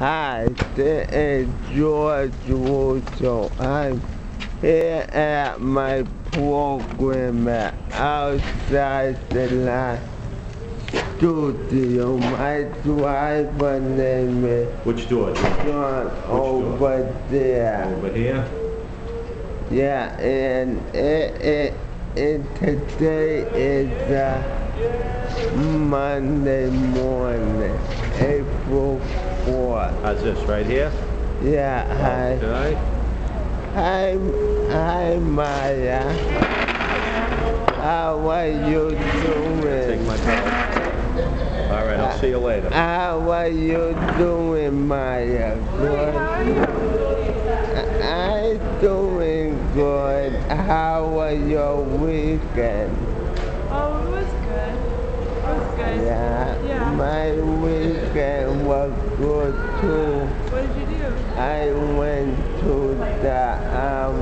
Hi, this is George Russo. I'm here at my program at Outside the Line Studio. My driver name is Which door? John over there. Over here? Yeah, and it, it, it today is uh, Monday morning, April 4th. How's this, right here? Yeah, hi. Okay. Hi, hi Maya. How are you doing? Take my call. All right, I'll see you later. How are you doing, Maya? Good. I'm doing good. How was your weekend? Oh, it was good. It was good. Yeah, Yeah. my weekend was good too. What did you do? I went to the um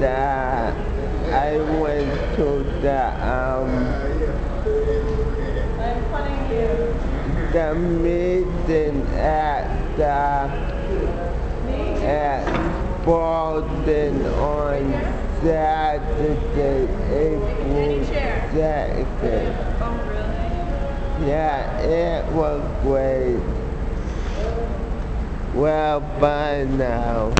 the I went to the um I'm funny you. the meeting at the at Boston on Saturday, April second. Oh, really? Yeah, it was great. Well, bye now.